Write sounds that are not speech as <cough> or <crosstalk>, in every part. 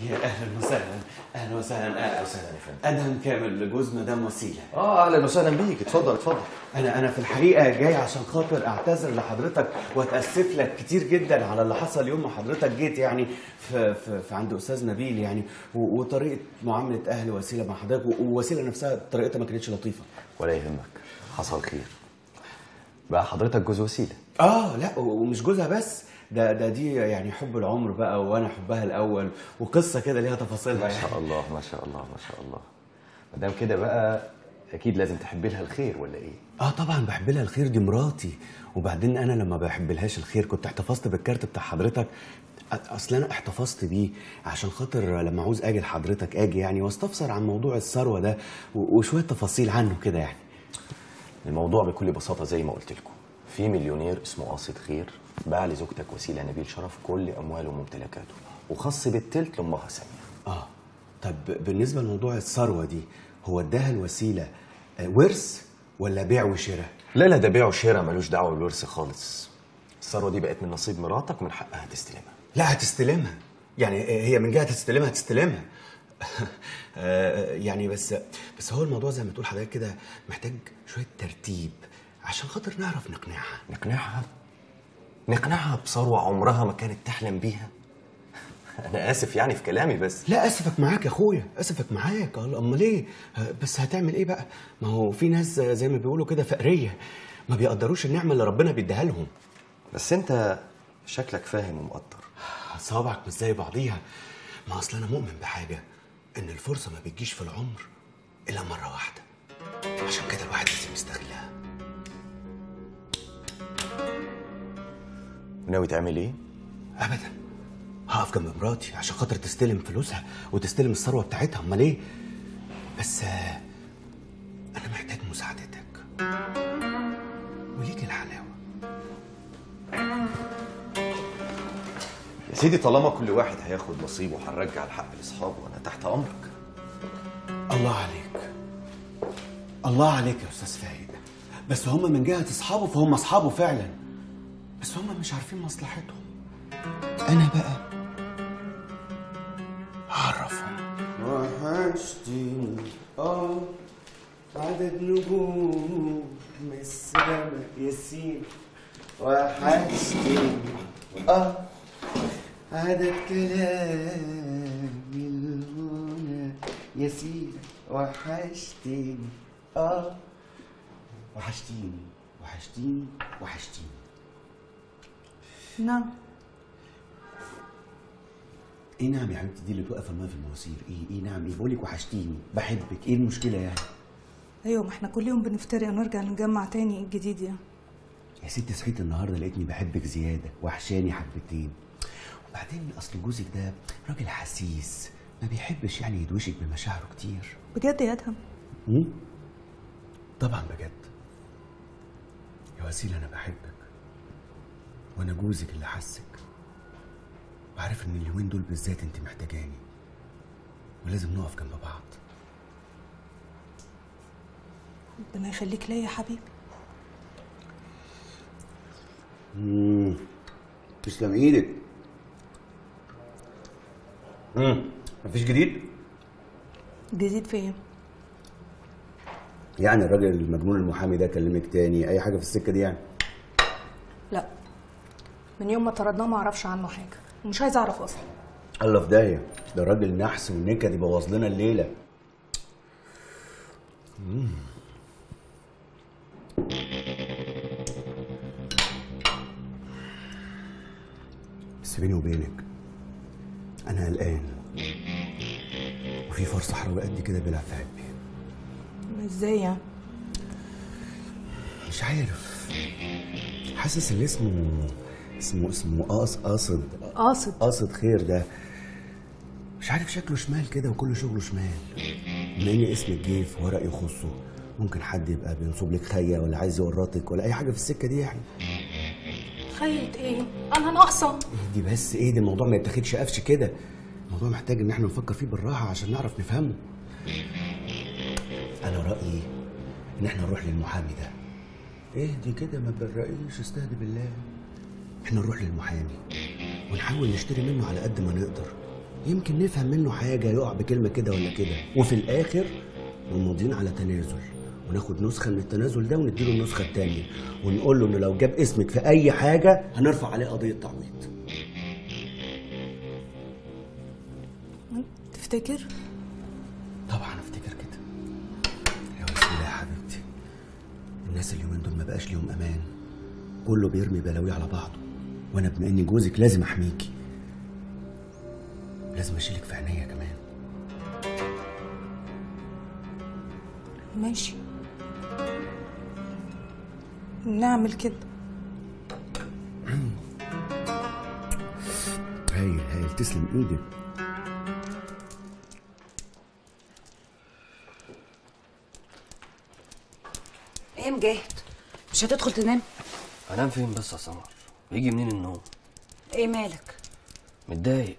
يا أهلا وسهلا أهلا وسهلا أهلا وسهلا يا فندم. أدهم كامل جوز مدام وسيلة. آه أهلا وسهلا بيك. اتفضل اتفضل. أنا أنا في الحقيقة جاي عشان خاطر أعتذر لحضرتك وأتأسف لك كتير جدا على اللي حصل يوم ما حضرتك جيت يعني في في, في عند أستاذ نبيل يعني وطريقة معاملة أهل وسيلة مع حضرتك ووسيلة نفسها طريقتها ما كانتش لطيفة. ولا يهمك. حصل خير. بقى حضرتك جوز وسيلة. آه لا ومش جوزها بس. ده ده دي يعني حب العمر بقى وأنا حبها الأول وقصة كده ليها تفاصيلها ما يعني. شاء الله ما شاء الله ما شاء الله. ما دام كده بقى أكيد لازم تحبي لها الخير ولا إيه؟ آه طبعا بحب لها الخير دي مراتي. وبعدين أنا لما بحب لهاش الخير كنت احتفظت بالكارت بتاع حضرتك. أصل أنا احتفظت بيه عشان خاطر لما عاوز أجي لحضرتك أجي يعني وأستفسر عن موضوع الثروة ده وشوية تفاصيل عنه كده يعني. الموضوع بكل بساطة زي ما قلت لكم. في مليونير اسمه قاصد خير. باع لزوجتك وسيلة نبيل شرف كل أمواله وممتلكاته وخص بالتلت لامها سامية. آه طب بالنسبة لموضوع الثروة دي هو اداها الوسيلة آه، ورث ولا بيع وشراء؟ لا لا ده بيع وشراء ملوش دعوة بالورث خالص. الثروة دي بقت من نصيب مراتك ومن حقها تستلمها. لا هتستلمها. يعني هي من جهة تستلمها تستلمها <laughs> آه، يعني بس بس هو الموضوع زي ما تقول حضرتك كده محتاج شوية ترتيب عشان خاطر نعرف نقنعها. نقنعها؟ نقنعها بثروة عمرها ما كانت تحلم بيها؟ أنا آسف يعني في كلامي بس. لا آسفك معاك يا أخويا آسفك معاك. إيه؟ آه، بس هتعمل إيه بقى؟ ما هو في ناس زي ما بيقولوا كده فقرية ما بيقدروش النعمة اللي ربنا بيديها لهم. بس أنت شكلك فاهم ومقدر. صوابعك مش زي بعضيها. ما أصل أنا مؤمن بحاجة إن الفرصة ما بتجيش في العمر إلا مرة واحدة. عشان كده الواحد لازم يستغلها. وناوي تعمل إيه؟ ابدا. هقف جنب مراتي عشان خاطر تستلم فلوسها وتستلم الثروة بتاعتها. أمال إيه؟ بس آه، أنا محتاج مساعدتك. وليك الحلاوة. يا سيدي طالما كل واحد هياخد نصيبه وهنرجع الحق لاصحابه وأنا تحت أمرك. الله عليك. الله عليك يا أستاذ فايق بس هم من جهة أصحابه فهم أصحابه فعلا. بس هم مش عارفين مصلحتهم. أنا بقى هعرفهم. وحشتني آه عدد نجوم من السماء ياسين وحشتني آه عدد كلام الغنى ياسين وحشتني آه وحشتيني. وحشتيني. وحشتيني. نعم. إيه نعم يا حبيبتي دي اللي توقف الماء في المواسير. إيه إيه نعم إيه بقول لك وحشتيني بحبك. إيه المشكلة يعني؟ أيوه ما إحنا كل يوم بنفترق ونرجع نتجمع تاني إيه الجديد يعني. يا ستي صحيت النهارده لقيتني بحبك زيادة وحشاني حبتين. وبعدين أصل جوزك ده راجل حسيس ما بيحبش يعني يدوشك بمشاعره كتير. بجد يا أدهم؟ مم؟ طبعا بجد. يا وسيلة أنا بحبك. وأنا جوزك اللي حسك وعارف إن اليومين دول بالذات أنت محتاجاني ولازم نقف جنب بعض. ربنا يخليك ليا يا حبيبي. مم. تسلم إيدك. مم. مفيش جديد؟ جديد في إيه يعني الراجل المجنون المحامي ده كلمك تاني؟ أي حاجة في السكة دي يعني؟ لا. من يوم ما طردناه ما أعرفش عنه حاجة. ومش عايزه اعرف أصلا. الله في داهية. ده راجل نحس ونكد يبوظ لنا الليلة. مم. بس بيني وبينك أنا قلقان. وفي فرصة حلوة قد كده بيلعب في قلبي إزاي يعني؟ مش عارف. حاسس إن اسمه اسمه اسمه قاص قاصد. قاصد. قاصد خير ده. مش عارف شكله شمال كده وكل شغله شمال. بما ان اسمك جه في ورق يخصه. ممكن حد يبقى بينصب لك خية ولا عايز يورطك ولا أي حاجة في السكة دي يعني. خيط إيه؟ أنا ناقصة. دي بس إيه؟ ده الموضوع ما يتاخدش قفش كده. الموضوع محتاج إن إحنا نفكر فيه بالراحة عشان نعرف نفهمه. أنا رأيي إن إحنا نروح للمحامي ده. اهدي كده؟ ما تبرقيش استهدي بالله. إحنا نروح للمحامي ونحاول نشتري منه على قد ما نقدر. يمكن نفهم منه حاجة يقع بكلمة كده ولا كده. وفي الآخر نقوم ماضيين على تنازل وناخد نسخة من التنازل ده ونديله النسخة التانية. ونقول له انه لو جاب اسمك في أي حاجة هنرفع عليه قضية تعويض تفتكر؟ طبعا أفتكر كده. يا وسيلة يا حبيبتي الناس اليومين دول ما بقاش ليهم أمان. كله بيرمي بلاوي على بعضه. وأنا بما اني جوزك لازم احميكي. لازم اشيلك في عينيا كمان. ماشي. نعمل كده. <clears throat> هايل هايل تسلم إيدك. إيه مجاهد؟ مش هتدخل تنام؟ انام فين بس يا سمر؟ يجي منين النوم؟ إيه مالك؟ متضايق.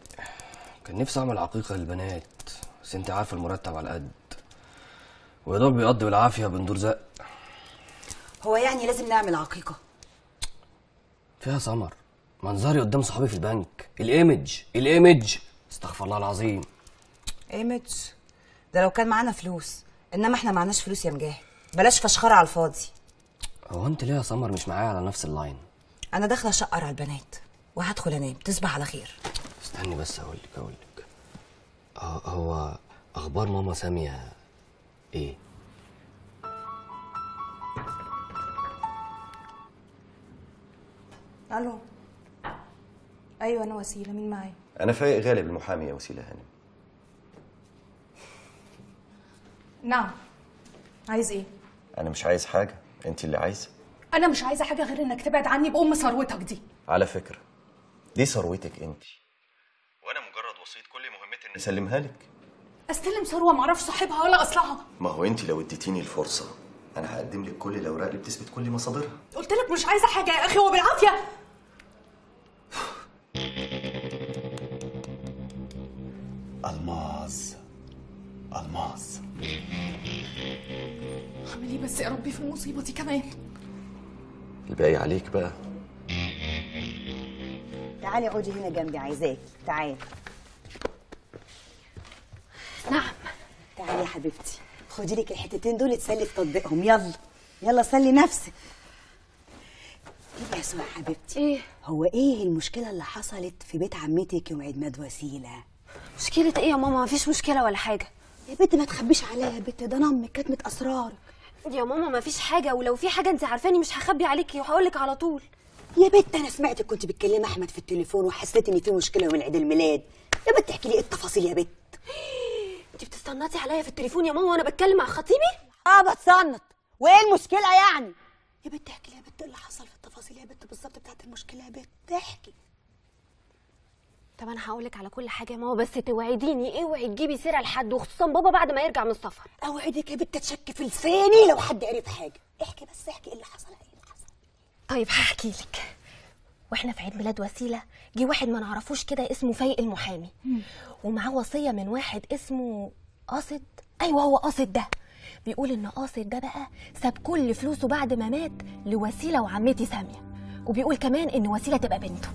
كان نفسي أعمل عقيقة للبنات بس أنت عارف المرتب على قد. ويا دوب بيقضي بالعافية بندور زق. هو يعني لازم نعمل عقيقة؟ فيها سمر منظري قدام صحابي في البنك. ال image ال image. استغفر الله العظيم. image؟ ده لو كان معانا فلوس. إنما إحنا معناش فلوس يا مجاهد. بلاش فشخرة على الفاضي. هو أنت ليه يا سمر مش معايا على نفس ال line؟ أنا داخلة أشقر على البنات. وهدخل أنام. تصبح على خير. استني بس أقول لك أقول لك. آه هو أخبار ماما سامية إيه؟ ألو. أيوه أنا وسيلة. مين معايا؟ أنا فايق غالب المحامي يا وسيلة هانم. نعم. عايز إيه؟ أنا مش عايز حاجة. أنت اللي عايزة. أنا مش عايزة حاجة غير إنك تبعد عني بأم ثروتك دي. على فكرة دي ثروتك أنت. وأنا مجرد وسيط كل مهمتي إني اسلمها لك. أستلم ثروة معرفش صاحبها ولا أصلها. ما هو أنت لو اديتيني الفرصة أنا هقدم لك كل الأوراق اللي بتثبت كل مصادرها. قلت لك مش عايزة حاجة يا أخي وبالعافية. ألماظ ألماظ. اعمل إيه بس يا ربي في المصيبة دي كمان. الباقي عليك بقى. تعالي اقعدي هنا جنبي عايزاك. تعالي. نعم. تعالي يا حبيبتي. خدي لك الحتتين دول تسلي في تطبيقهم. يلا. يلا سلي نفسك. إيه يا سوى حبيبتي. إيه؟ هو إيه المشكلة اللي حصلت في بيت عمتك يوم عيد ميلاد وسيلة؟ مشكلة إيه يا ماما؟ مفيش مشكلة ولا حاجة. يا بنت ما تخبيش عليا يا بنت ده أنا أمك كاتمه اسرارك يا ماما مفيش حاجة ولو في حاجة انت عارفاني مش هخبي عليكي وهقولك على طول. يا بنت أنا سمعتك كنت بتكلمي أحمد في التليفون وحسيت ان في مشكلة يوم عيد الميلاد. يا بنت احكي لي إيه التفاصيل يا بنت؟ انت بتستنطي عليا في التليفون يا ماما وأنا بتكلم مع خطيبي؟ آه بتصنط. وإيه المشكلة يعني؟ يا بنت احكي لي يا بنت إيه اللي حصل في التفاصيل يا بنت بالظبط بتاعت المشكلة يا بنت. احكي. طب أنا هقولك على كل حاجة يا ماما بس توعديني اوعي تجيبي سيرة لحد وخصوصا بابا بعد ما يرجع من السفر. أوعدك يا بنت تشك في لساني لو حد عرف حاجة. احكي بس احكي إيه اللي حصل إيه اللي حصل. طيب هحكي لك. وإحنا في عيد ميلاد وسيلة جه واحد ما نعرفوش كده اسمه فايق المحامي. ومعاه وصية من واحد اسمه قاصد. أيوه هو قاصد ده. بيقول إن قاصد ده بقى ساب كل فلوسه بعد ما مات لوسيلة وعمتي سامية. وبيقول كمان إن وسيلة تبقى بنته.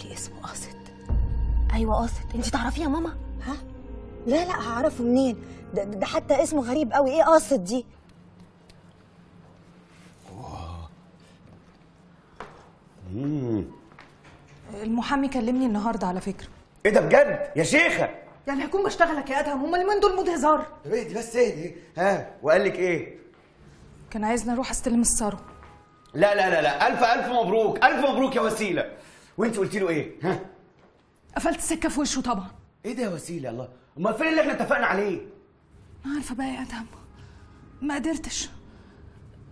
بتقولي اسمه قاصد. أيوه قاصد. أنت تعرفيه يا ماما؟ ها؟ لا لا هعرفه منين؟ ده, ده حتى اسمه غريب قوي. إيه قاصد دي؟ المحامي كلمني النهارده على فكرة. إيه ده بجد؟ يا شيخة! يعني هكون بشتغلك يا أدهم. هما اليومين دول مود هزار طب اهدي بس اهدي. ها؟ وقال لك إيه؟ كان عايزني أروح أستلم الثروة. لا لا لا لا. ألف ألف مبروك. ألف مبروك يا وسيلة. وانت قلت له إيه؟ ها؟ قفلت السكة في وشه طبعا. إيه ده يا وسيلة؟ الله. امال فين اللي إحنا اتفقنا عليه؟ ما عارفه بقى يا أدهم. ما قدرتش.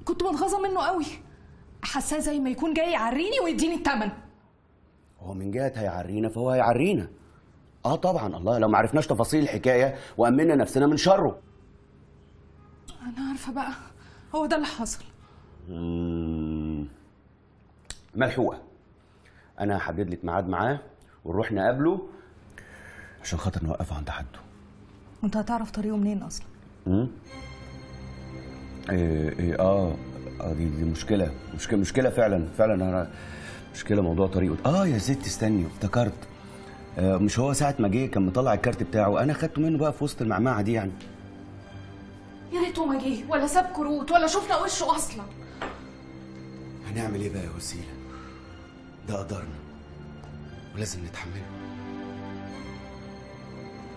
كنت متغاظه منه قوي. حاساه زي ما يكون جاي يعريني ويديني الثمن هو من جهة هيعرينا فهو هيعرينا. آه طبعا. الله لو ما عرفناش تفاصيل الحكاية وامنا نفسنا من شره. أنا عارفه بقى. هو ده اللي حصل. ملحوقة. أنا هحدد لك ميعاد معاه ونروح نقابله عشان خاطر نوقفه عند حده. وأنت هتعرف طريقه منين أصلا؟ امم إيه إيه آه آه دي دي مشكلة مشكلة مشكلة فعلا فعلا أنا مشكلة موضوع طريقه. آه يا ست استني افتكرت. آه، مش هو ساعة ما جه كان مطلع الكارت بتاعه؟ أنا خدته منه بقى في وسط المعمعة دي يعني. يا ريته ما جه ولا ساب كروت ولا شفنا وشه أصلا. هنعمل إيه بقى يا وسيلة؟ ده قدرنا. ولازم نتحمله.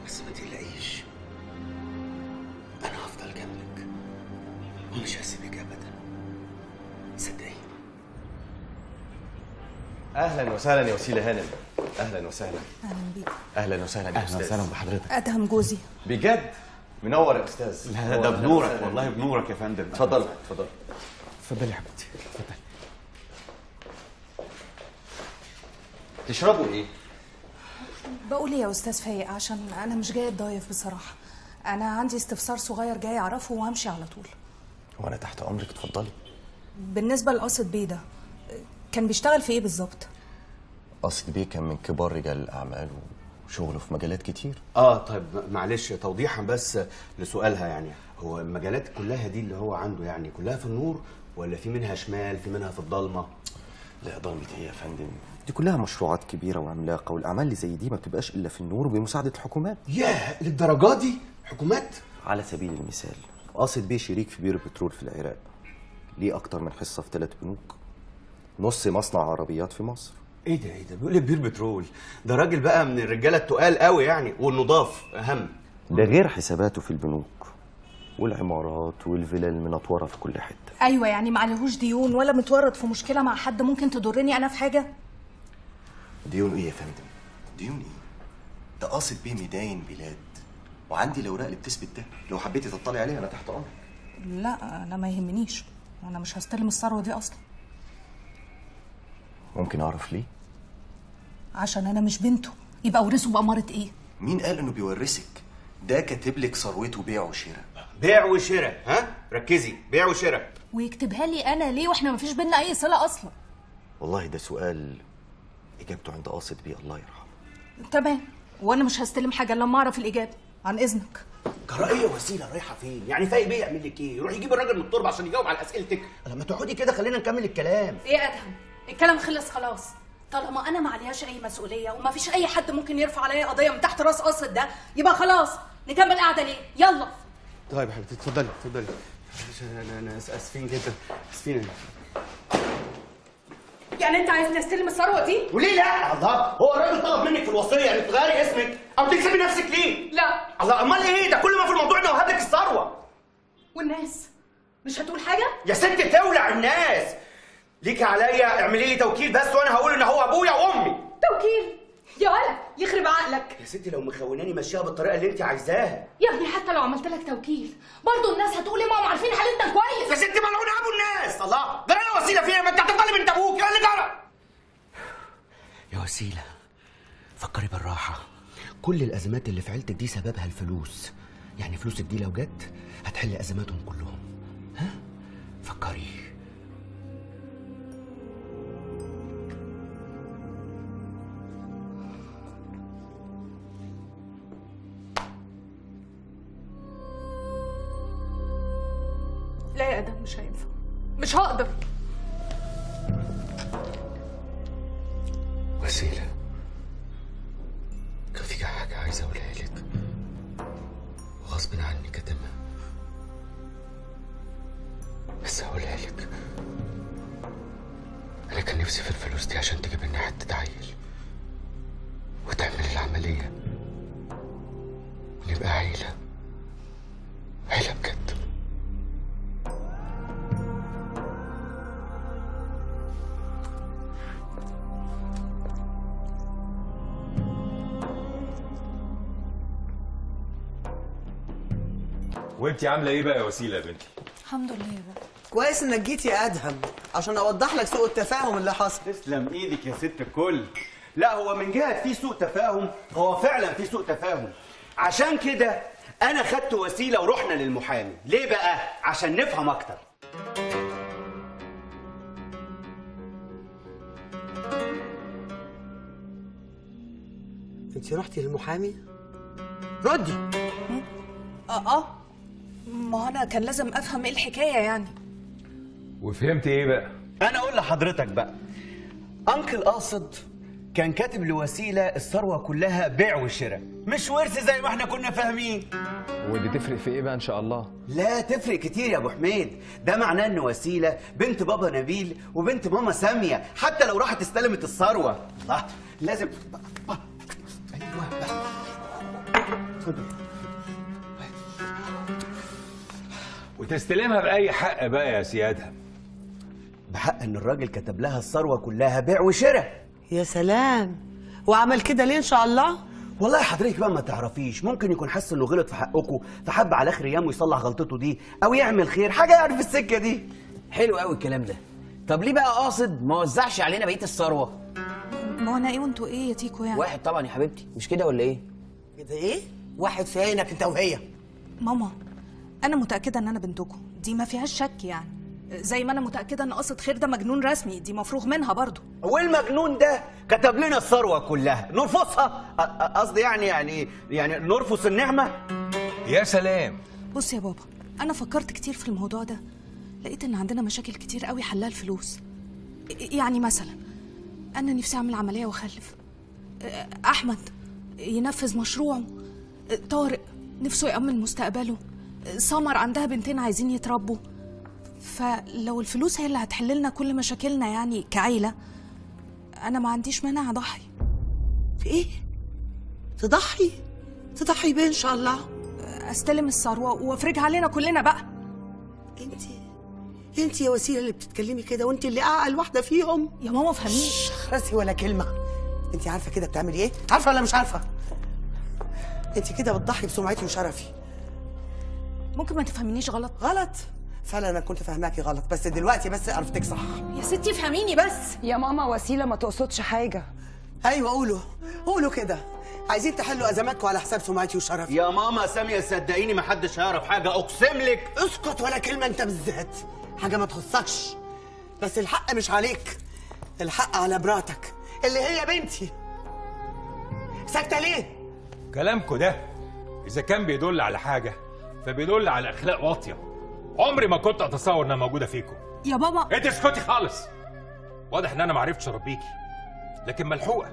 بس ما تقلقيش. أنا هفضل جنبك. ومش هسيبك ابدا. صدقيني. أهلا وسهلا يا وسيلة هانم. أهلا وسهلا. أهلا بيك. أهلا وسهلا يا أهلا وسهلا بحضرتك. أدهم جوزي. بجد؟ منور يا أستاذ. لا ده بنورك والله بنورك يا فندم. اتفضل اتفضل. اتفضلي يا حبيبتي اتفضلي. تشربوا إيه؟ بقول إيه يا أستاذ فايق؟ عشان أنا مش جاي اتضايف بصراحة. أنا عندي استفسار صغير جاي أعرفه وهمشي على طول. وأنا تحت أمرك اتفضلي. بالنسبة لقاصد بيه ده كان بيشتغل في إيه بالظبط؟ قصد بيه كان من كبار رجال الأعمال وشغله في مجالات كتير. آه طيب معلش توضيحا بس لسؤالها يعني. هو المجالات كلها دي اللي هو عنده يعني كلها في النور ولا في منها شمال في منها في الضلمة؟ لا ضلمة إيه يا فندم؟ دي كلها مشروعات كبيرة وعملاقة والأعمال اللي زي دي ما بتبقاش إلا في النور وبمساعدة الحكومات. ياه للدرجة دي؟ حكومات؟ على سبيل المثال قاصد بيه شريك في بير بترول في العراق ليه أكتر من حصة في ثلاث بنوك نص مصنع عربيات في مصر. إيه ده إيه ده؟ بيقول لك بير بترول. ده راجل بقى من الرجالة التقال قوي يعني والنضاف أهم. ده غير حساباته في البنوك والعمارات والفلل المنطورة في كل حتة. أيوه يعني ما عليهوش ديون ولا متورط في مشكلة مع حد. ممكن تضرني أنا في حاجة؟ ديون إيه يا فندم؟ ديون إيه؟ ده قاصد بيه مداين بلاد. وعندي الأوراق اللي بتثبت ده. لو حبيتي تطلعي عليها أنا تحت أمرك. لا أنا ما يهمنيش. أنا مش هستلم الثروة دي أصلا. ممكن أعرف ليه؟ عشان أنا مش بنته. يبقى ورثه بأمارة إيه؟ مين قال إنه بيورثك؟ ده كاتب لك ثروته بيع وشراء. بيع وشراء ها؟ ركزي. بيع وشراء. ويكتبها لي أنا ليه؟ وإحنا ما فيش بينا اي صلة أصلا. والله ده سؤال إجابته عند قاصد بيه الله يرحمه. تمام. وأنا مش هستلم حاجة إلا لما أعرف الإجابة. عن إذنك. جرائيه وسيلة رايحة فين؟ يعني فايق بيه يعمل لك إيه؟ يروح يجيب الراجل من التربة عشان يجاوب على أسئلتك. لما تقعدي كده خلينا نكمل الكلام. إيه يا أدهم؟ الكلام خلص خلاص. طالما أنا ما عليهاش أي مسؤولية وما فيش أي حد ممكن يرفع عليا قضية من تحت رأس قصد ده يبقى خلاص. نكمل قاعدة ليه؟ يلا. طيب يا حبيبتي اتفضلي اتفضلي. أنا أنا أسفين جدا أسفين. يعني انت عايزني استلم الثروة دي؟ وليه لا؟ الله هو الراجل طلب منك في الوصية يعني تغيري اسمك أو تكسبي نفسك ليه؟ لا. الله امال إيه؟ ده كل ما في الموضوع ده وهب لك الثروة. والناس مش هتقول حاجة؟ يا ست تولع الناس. ليكي عليا اعملي لي توكيل بس وأنا هقول ان هو ابويا وامي. توكيل. يا ولد يخرب عقلك. يا ستي لو مخوناني مشيها بالطريقة اللي انت عايزاها. يا ابني حتى لو عملت لك توكيل برضه الناس هتقول إيه ما هم عارفين حالتنا يا كويس. ستي ملعون ابو الناس. الله ده أنا وسيلة فيها ما انت هتفضلي بنت أبوك. إيه اللي جرى. يا وسيلة فكري بالراحة. كل الأزمات اللي في عيلتك دي سببها الفلوس. يعني فلوسك دي لو جت هتحل أزماتهم كلهم. ها؟ فكري. لا يا أدم مش هينفع. مش هقدر. وسيلة. كان في حاجة عايز أقولها لك وغصب عني كاتمها بس هقولها لك أنا كان نفسي في الفلوس دي عشان تجيب لنا حتة عيل وتعمل العملية. ونبقى عيلة. وانت عاملة إيه بقى يا وسيلة يا بنتي؟ الحمد لله يا بابا. كويس انك جيت يا أدهم عشان أوضح لك سوء التفاهم اللي حصل. تسلم إيدك يا ست الكل. لا هو من جهة في سوء تفاهم هو فعلا في سوء تفاهم. عشان كده أنا خدت وسيلة ورحنا للمحامي. ليه بقى؟ عشان نفهم أكتر. انت رحتي للمحامي؟ ردي آه آه. ما أنا كان لازم أفهم إيه الحكاية يعني. وفهمت إيه بقى؟ أنا أقول لحضرتك بقى أنكل قاصد كان كاتب لوسيلة الثروة كلها بيع وشراء مش ورث زي ما إحنا كنا فاهمين. ودي تفرق في إيه بقى إن شاء الله؟ لا تفرق كتير يا أبو حميد. ده معناه إن وسيلة بنت بابا نبيل وبنت ماما سامية حتى لو راحت استلمت الثروة. الله لازم أيوه. اتفضل. وتستلمها بأي حق بقى يا سيادة. بحق إن الراجل كتب لها الثروة كلها بيع وشراء. يا سلام. وعمل كده ليه إن شاء الله؟ والله حضرتك بقى ما تعرفيش ممكن يكون حس إنه غلط في حقكم فحب على آخر ايامه يصلح غلطته دي أو يعمل خير حاجة يعني في السكة دي. حلو قوي الكلام ده. طب ليه بقى قاصد؟ ما وزعش علينا بقية الثروة. ما هو أنا إيه وأنتوا إيه يا تيكو يعني؟ واحد طبعا يا حبيبتي. مش كده ولا إيه؟ كده إيه؟ واحد في عينك أنت وهي. ماما. أنا متأكدة إن أنا بنتكم. دي ما فيهاش شك يعني. زي ما أنا متأكدة إن قصة خير ده مجنون رسمي. دي مفروغ منها برضو. والمجنون ده كتب لنا الثروة كلها. نرفصها. قصدي يعني يعني يعني نرفض النعمة. يا سلام. بص يا بابا أنا فكرت كتير في الموضوع ده. لقيت إن عندنا مشاكل كتير قوي حلها الفلوس يعني مثلا أنا نفسي أعمل عملية وأخلف. أحمد ينفذ مشروعه. طارق نفسه يأمن مستقبله. سمر عندها بنتين عايزين يتربوا. فلو الفلوس هي اللي هتحل لنا كل مشاكلنا يعني كعيلة أنا ما عنديش مانع أضحي. في إيه؟ تضحي؟ تضحي بيه إن شاء الله. أستلم الثروة وأفرجها علينا كلنا بقى. انت انت يا وسيلة اللي بتتكلمي كده وانت اللي اعقل واحدة فيهم. يا ماما فهميني. راسي ولا كلمة. انت عارفة كده بتعملي إيه؟ عارفة ولا مش عارفة؟ انت كده بتضحي بسمعتي وشرفي. ممكن ما تفهمينيش غلط؟ غلط. فعلا أنا كنت فاهماكي غلط بس دلوقتي بس عرفتك صح. يا ستي فهميني بس. يا ماما وسيلة ما تقصدش حاجة. أيوه قولوا. قولوا كده. عايزين تحلوا أزماتكم على حساب سمعتي وشرفي. يا ماما ساميه صدقيني ما حدش هيعرف حاجة. أقسم لك. اسكت ولا كلمة أنت بالذات. حاجة ما تخصكش. بس الحق مش عليك. الحق على مراتك اللي هي بنتي. ساكتة ليه؟ كلامكوا ده إذا كان بيدل على حاجة فبيدل على أخلاق واطية. عمري ما كنت أتصور إنها موجودة فيكم. يا بابا. أنت اسكتي خالص. واضح إن أنا ما عرفتش أربيكي. لكن ملحوقة.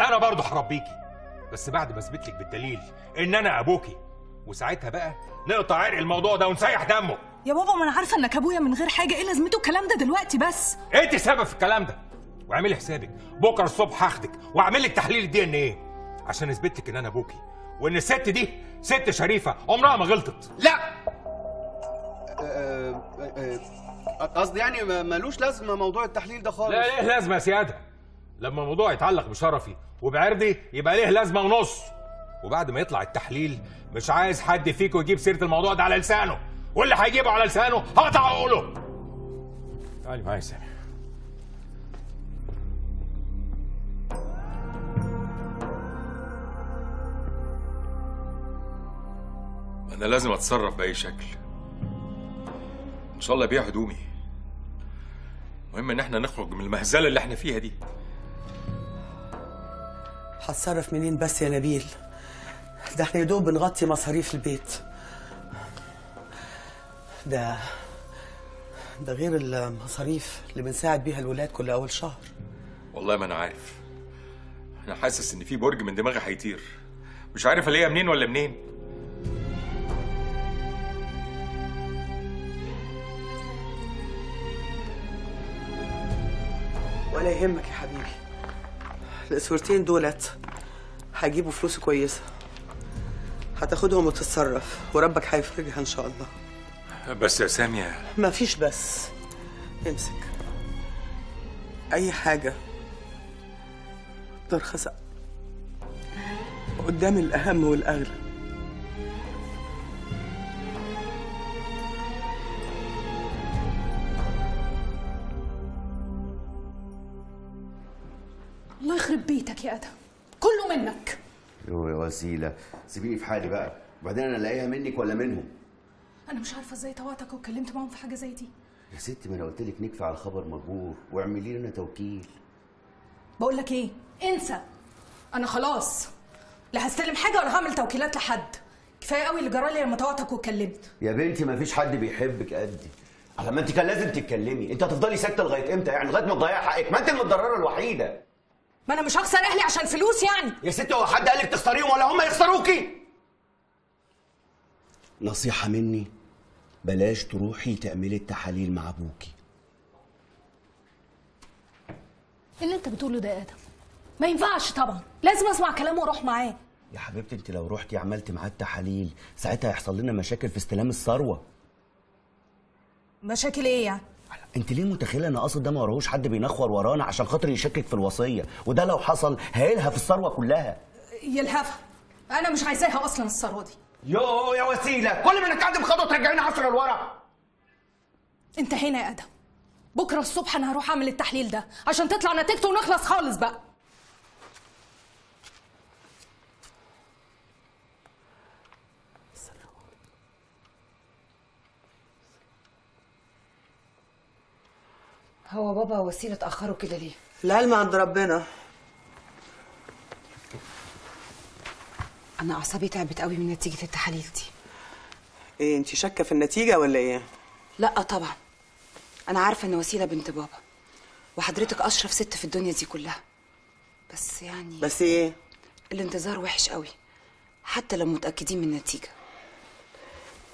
أنا برضه هربيكي. بس بعد ما أثبت لك بالدليل إن أنا أبوكي وساعتها بقى نقطع عرق الموضوع ده ونسيح دمه. يا بابا ما أنا عارفة إنك أبويا من غير حاجة. إيه لازمته الكلام ده دلوقتي بس؟ انت سبب في الكلام ده؟ واعملي حسابك. بكرة الصبح هاخدك واعمل لك تحليل الدي إن إيه. عشان أثبت لك إن أنا أبوكي. وإن الست دي ست شريفة عمرها ما غلطت. لا. قصدي يعني ملوش لازمة موضوع التحليل ده خالص. لا ليه لازمة يا سيادة؟ لما الموضوع يتعلق بشرفي وبعرضي يبقى ليه لازمة ونص. وبعد ما يطلع التحليل مش عايز حد فيكم يجيب سيرة الموضوع ده على لسانه. واللي هيجيبه على لسانه هقطع عقله تعالي معايا يا سامي. أنا لازم أتصرف بأي شكل. إن شاء الله ابيع هدومي. المهم إن إحنا نخرج من المهزلة اللي إحنا فيها دي. هتصرف منين بس يا نبيل؟ ده إحنا يا دوب بنغطي مصاريف البيت. ده ده غير المصاريف اللي بنساعد بيها الولاد كل أول شهر. والله ما أنا عارف. أنا حاسس إن في برج من دماغي هيطير. مش عارف ألاقيها منين ولا منين. ولا يهمك يا حبيبي. الاسورتين دولت هيجيبوا فلوس كويسة. هتاخدهم وتتصرف وربك هيفرجها إن شاء الله. بس يا سامية. ما فيش بس. امسك. أي حاجة. ترخص قدام الأهم والأغلى. يا آدم. كله منك. يا وسيله سيبيني في حالي بقى. وبعدين أنا الاقيها منك ولا منهم؟ أنا مش عارفة إزاي طوعتك واتكلمت معاهم في حاجة زي دي. يا ستي ما أنا قلت لك نكفي على خبر مجبور واعملي لنا توكيل. بقول لك إيه؟ انسى. أنا خلاص. لا هستلم حاجة ولا هعمل توكيلات لحد. كفاية قوي اللي جرالي لما طوعتك واتكلمت. يا بنتي ما فيش حد بيحبك قدي. على ما أنت كان لازم تتكلمي. أنت هتفضلي ساكتة لغاية إمتى؟ يعني لغاية ما تضيعي حقك. ما أنت المتضررة الوحيدة. ما أنا مش هخسر أهلي عشان فلوس يعني. يا ست هو حد قالك تخسريهم ولا هم يخسروكي؟ نصيحة مني بلاش تروحي تعملي التحاليل مع أبوكي. اللي أنت بتقوله ده يا آدم. ما ينفعش طبعا. لازم أسمع كلامه وأروح معاه. يا حبيبتي أنت لو رحتي عملتي معاه التحاليل ساعتها هيحصل لنا مشاكل في استلام الثروة. مشاكل إيه يعني؟ انت ليه متخيلة ان قاصد ده ما وراهوش حد بينخور ورانا عشان خاطر يشكك في الوصية؟ وده لو حصل هيلهى في الثروة كلها. يلهفها أنا مش عايزاها أصلا الثروة دي. يو يا وسيلة كل ما نتقدم خطوه ترجعينا عشرة لورا انتهينا يا آدم. بكرة الصبح أنا هروح أعمل التحليل ده عشان تطلع نتيجته ونخلص خالص بقى. هو بابا وسيلة اتأخروا كده ليه؟ العلم عند ربنا. أنا أعصابي تعبت قوي من نتيجة التحاليل دي. إيه انت شاكة في النتيجة ولا إيه؟ لا طبعا. أنا عارفة إن وسيلة بنت بابا وحضرتك أشرف ست في الدنيا دي كلها. بس يعني بس إيه؟ الانتظار وحش قوي حتى لو متأكدين من النتيجة.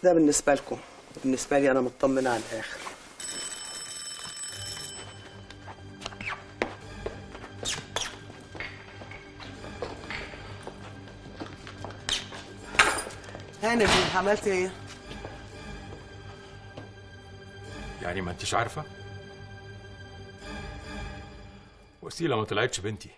ده بالنسبة لكم. بالنسبة لي أنا مطمنة على الآخر. هاني عملت إيه؟ يعني ما انتش عارفة؟ وسيلة ما طلعتش بنتي.